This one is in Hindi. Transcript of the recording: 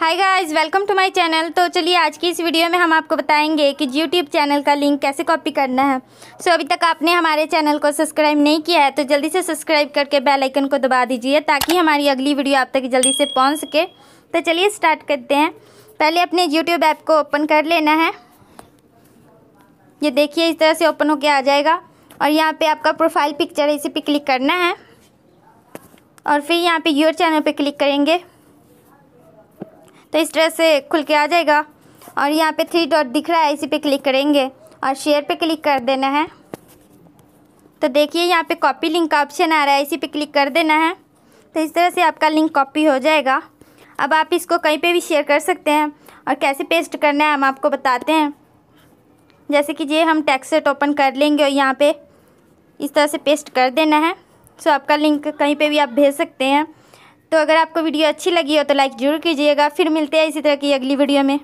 Hi guys welcome to my channel तो चलिए आज की इस वीडियो में हम आपको बताएँगे कि यूट्यूब चैनल का लिंक कैसे कॉपी करना है। सो so, अभी तक आपने हमारे चैनल को सब्सक्राइब नहीं किया है तो जल्दी से सब्सक्राइब करके बेल आइकन को दबा दीजिए ताकि हमारी अगली वीडियो आप तक जल्दी से पहुँच सके। तो चलिए स्टार्ट करते हैं। पहले अपने यूट्यूब ऐप को ओपन कर लेना है। ये देखिए इस तरह से ओपन होके आ जाएगा। और यहाँ पर आपका प्रोफ़ाइल पिक्चर है इसी पर क्लिक करना है। और फिर यहाँ पर योर चैनल पर क्लिक करेंगे। तो इस तरह से खुल के आ जाएगा। और यहाँ पे थ्री डॉट दिख रहा है, इसी पे क्लिक करेंगे। और शेयर पे क्लिक कर देना है। तो देखिए, यहाँ पे कॉपी लिंक का ऑप्शन आ रहा है, इसी पे क्लिक कर देना है। तो इस तरह से आपका लिंक कॉपी हो जाएगा। अब आप इसको कहीं पे भी शेयर कर सकते हैं और कैसे पेस्ट करना है, हम आपको बताते हैं। जैसे कि ये हम टेक्स्ट सेट ओपन कर लेंगे और यहाँ पे इस तरह से पेस्ट कर देना है। सो आपका लिंक कहीं पे भी आप भेज सकते हैं। तो अगर आपको वीडियो अच्छी लगी हो तो लाइक ज़रूर कीजिएगा। फिर मिलते हैं इसी तरह की अगली वीडियो में।